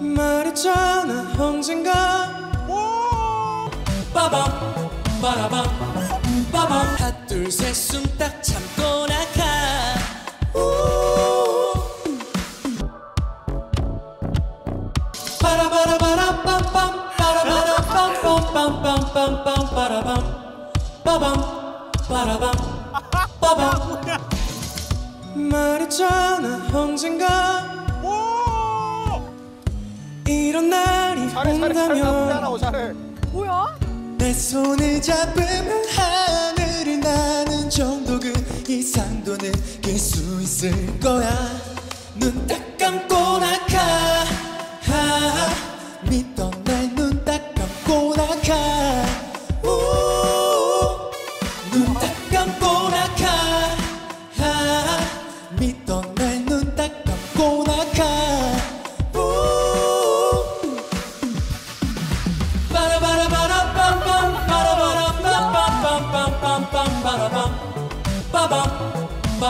말했잖아 언젠가. 빠밤 빠라밤 빠밤. 하나 둘셋 숨 딱 참고 나가. 빠라밤 빠밤 빠라밤. 빠밤. 말했잖아 언젠가 이런 날이 잘해 잘해 잘해. 나쁘지 온다면 잘해. 뭐야? 내 손을 잡으면 하늘을 나는 정도 그 이상도 느낄 수 있을 거야. 눈 딱 감고 나가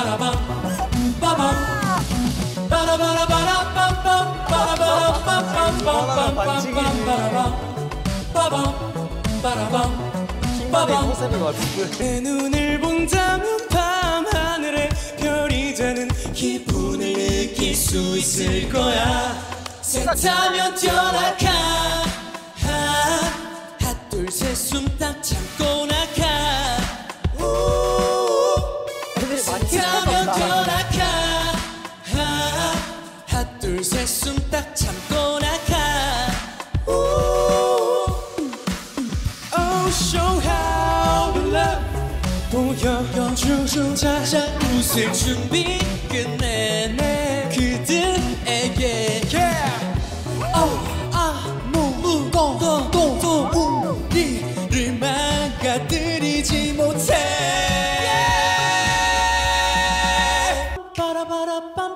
빠라밤 빠밤 빠라바라바라 빰빰 빠라바라 빰빰 빰빰 빰빰 빠라밤 빠밤 빠라밤 빠밤 내 눈을 본다면 밤하늘에 별이 되는 기분을 느낄 수 있을 거야 새타면 뛰어나가 애들이 많이 새타면 생각한다. 뛰어나가 하나 둘셋 숨 딱 참고 나가 우 Oh, show how we love. 보여주죠. 자자 웃을 준비 끝내네 그들에게. Yeah. Oh, 아무것도 우리를 막아들이지 못해. 빠